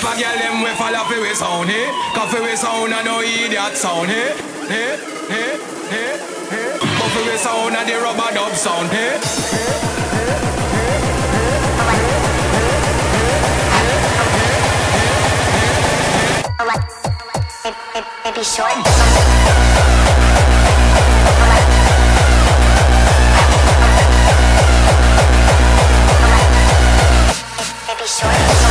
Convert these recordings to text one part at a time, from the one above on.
type of girl them we follow for we sound, eh? Cause for we sound and no idiot sound, eh? Eh? Eh? Eh? Eh? But for we sound and the rubber dub sound, eh? short. It, it be short.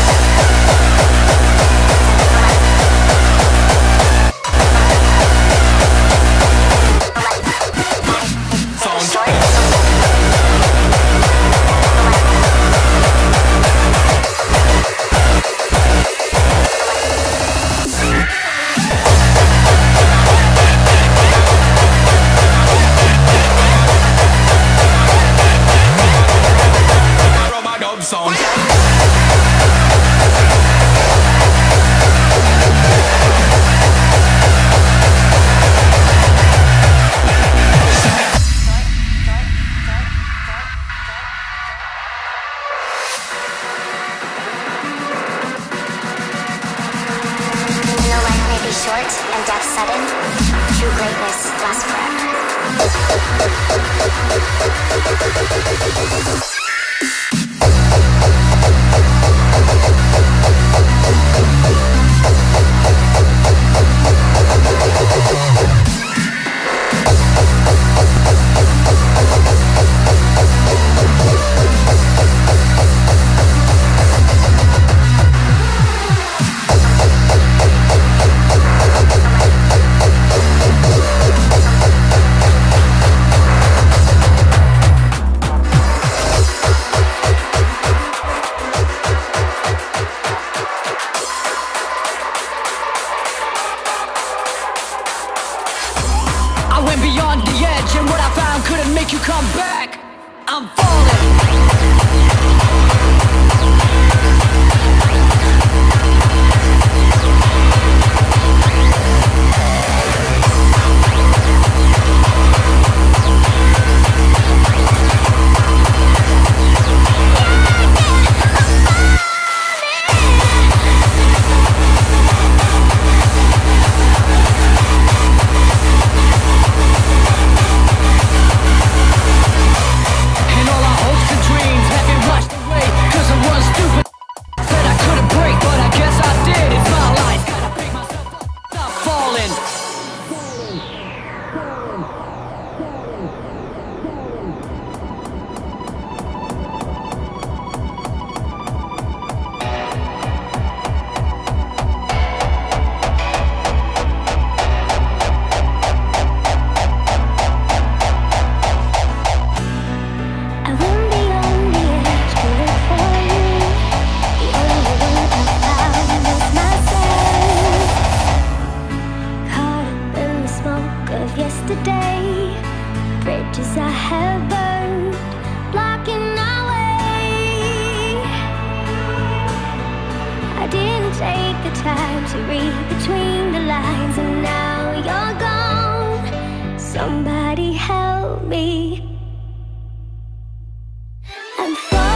and fun.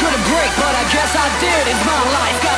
couldn't break, but I guess I did. It's my life. Got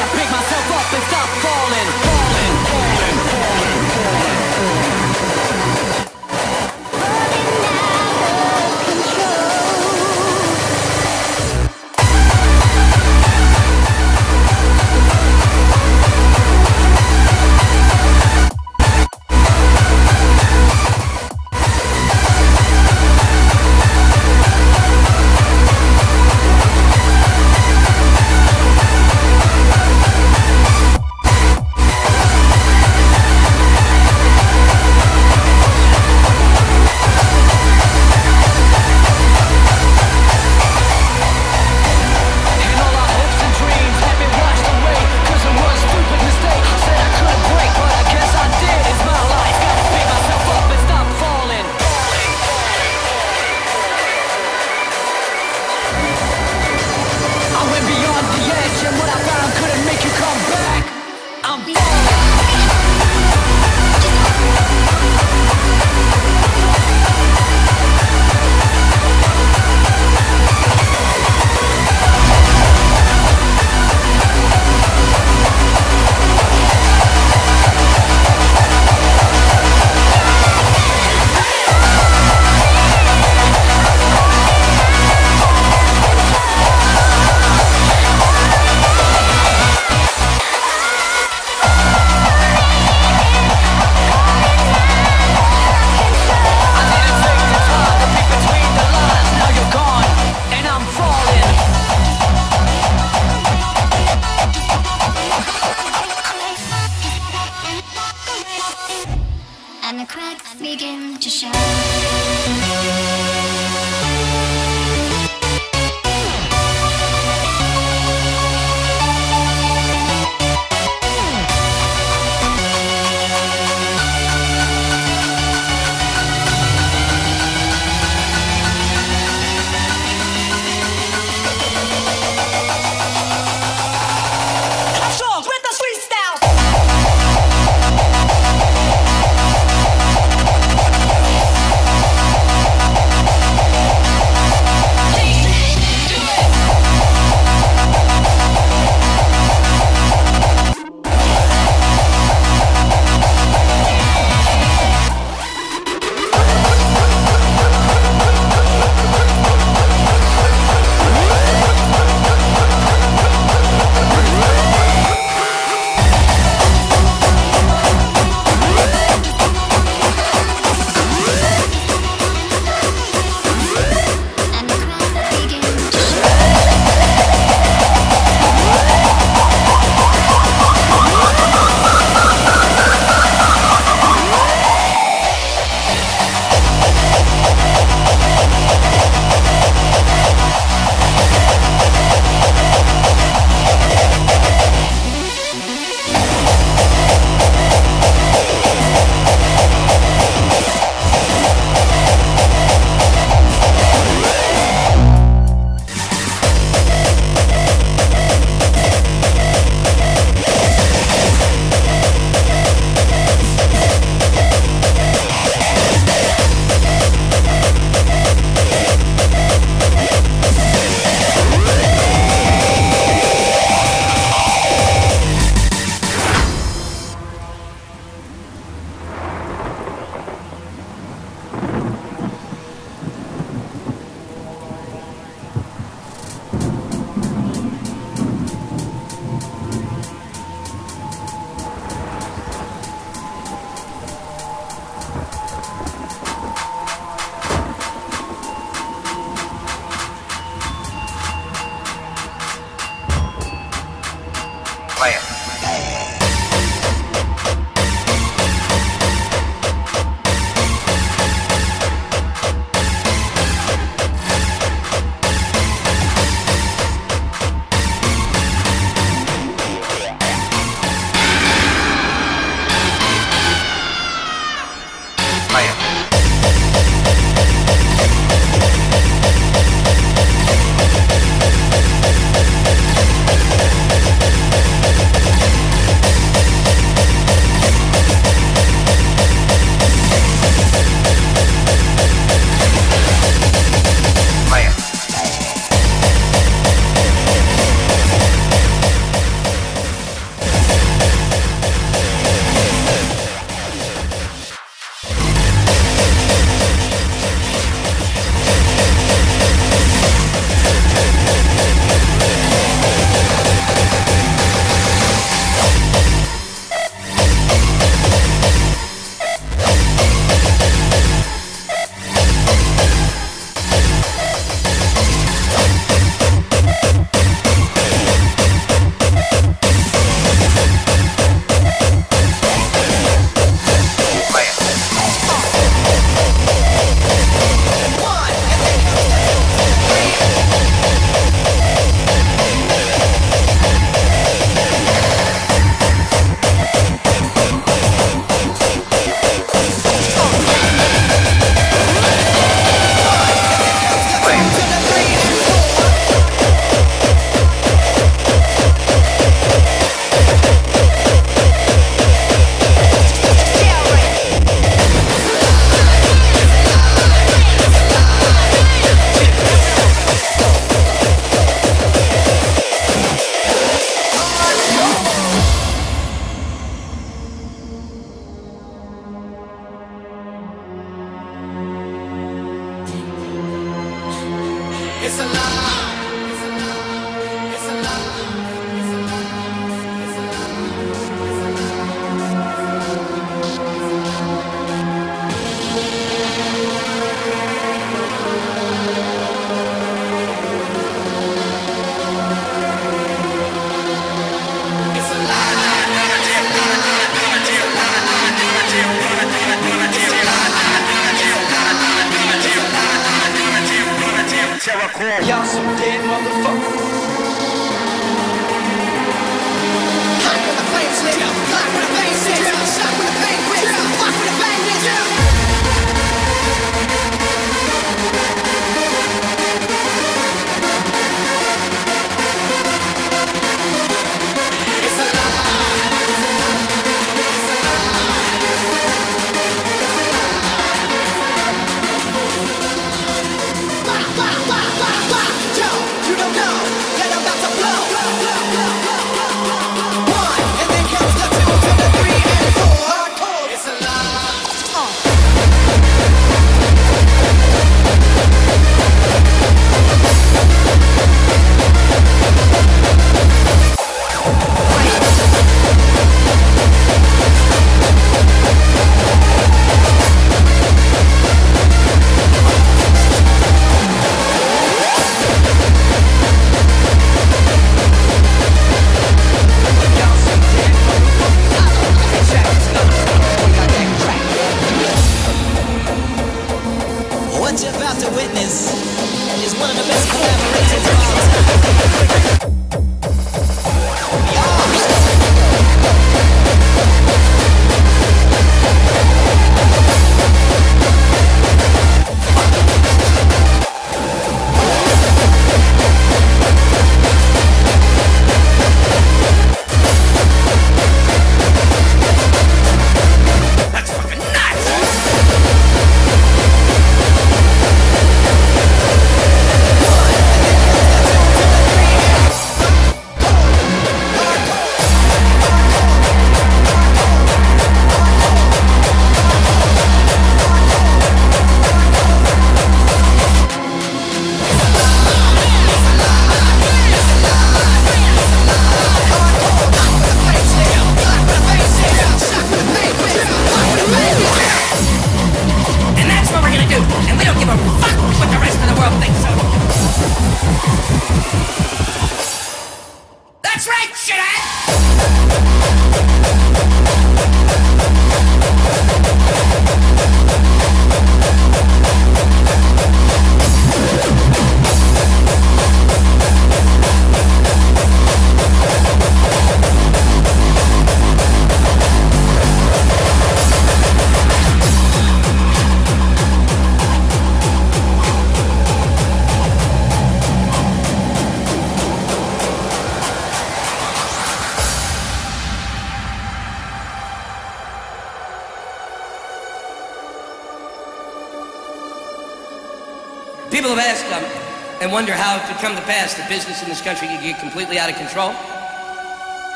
come to pass that business in this country could get completely out of control.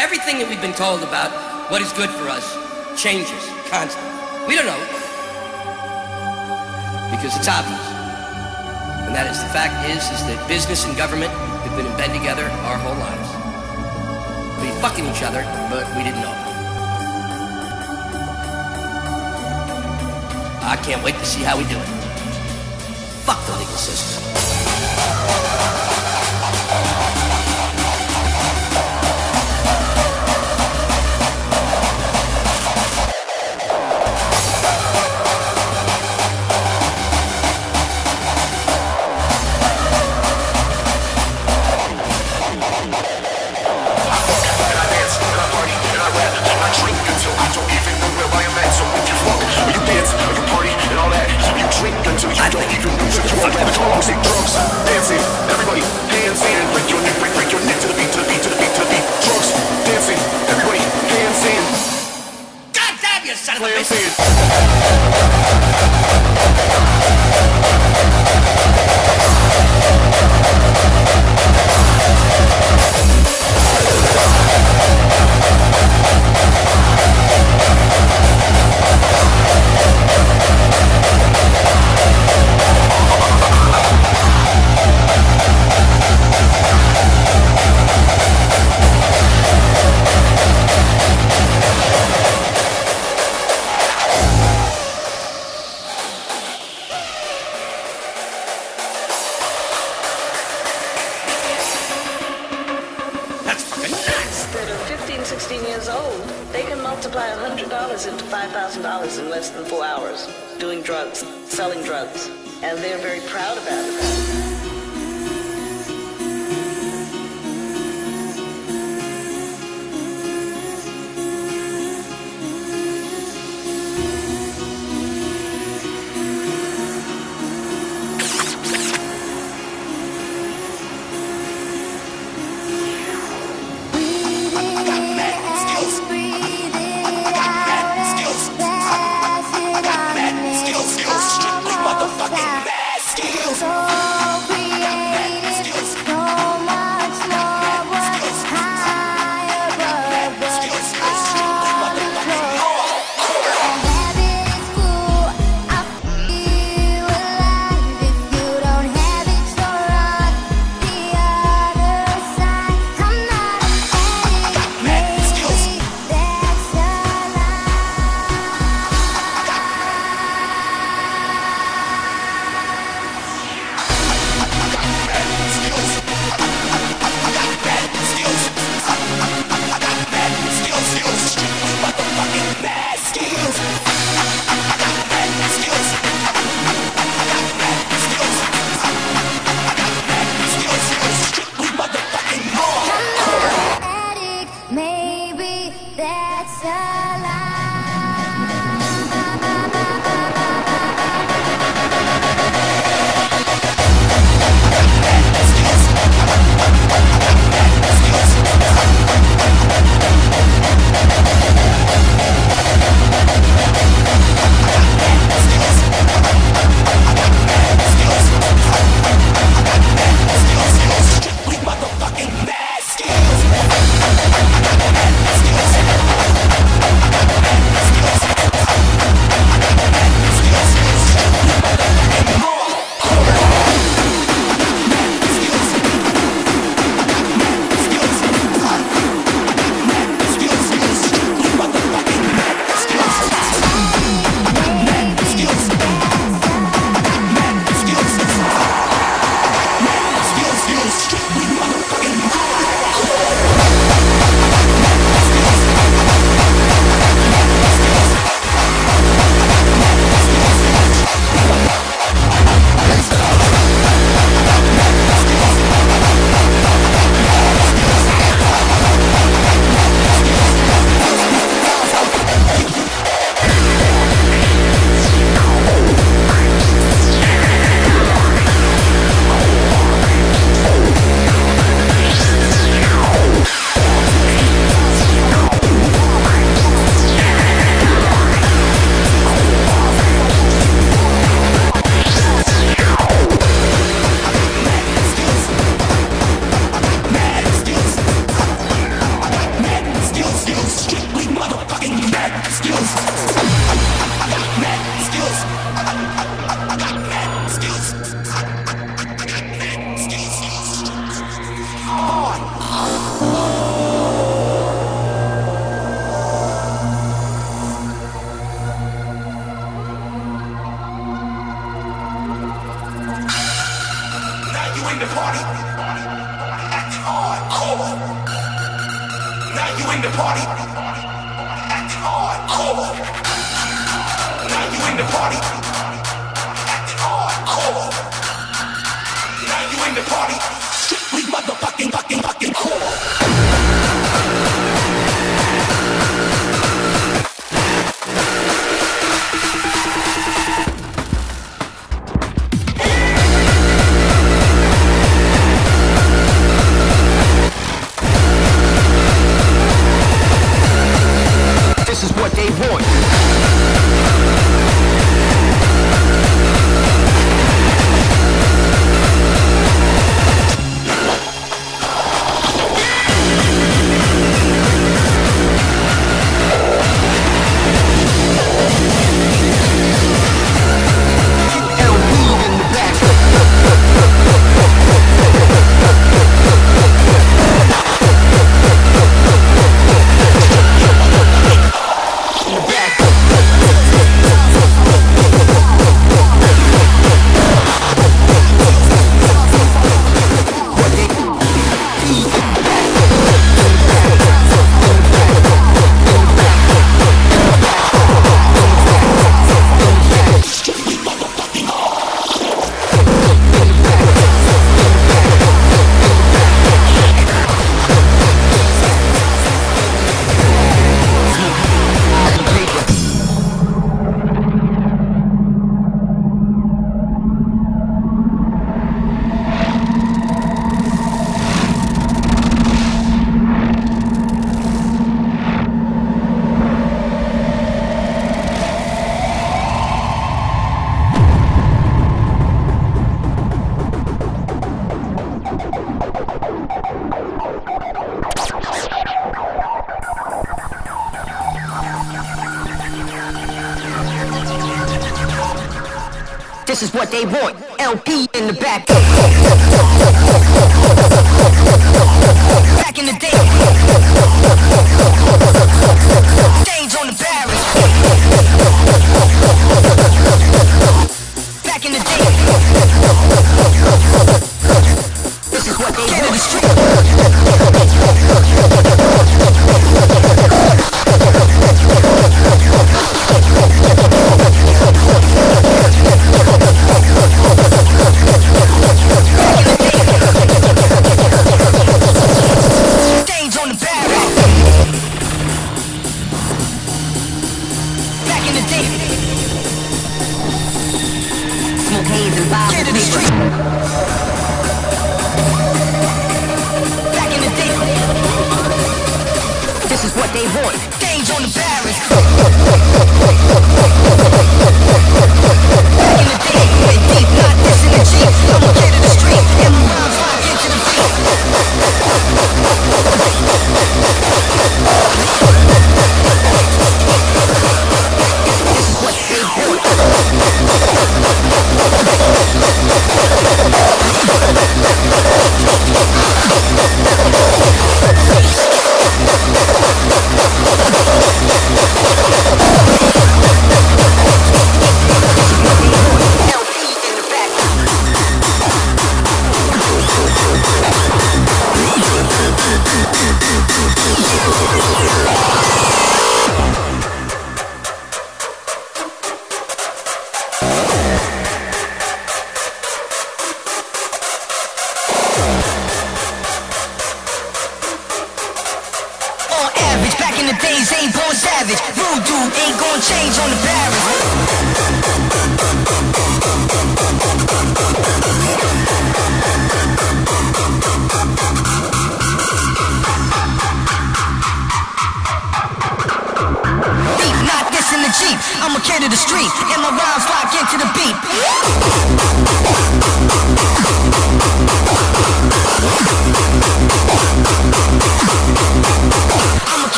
Everything that we've been told about what is good for us changes constantly. We don't know because it's obvious. And that is the fact is, is that business and government have been in bed together our whole lives. We fucking each other, but we didn't know. I can't wait to see how we do it. Fuck the legal system.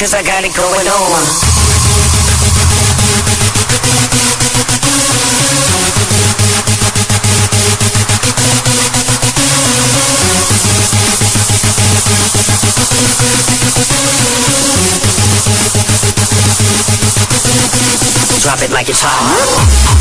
cause I got it going on. drop it like it's hot.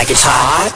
like it's hot.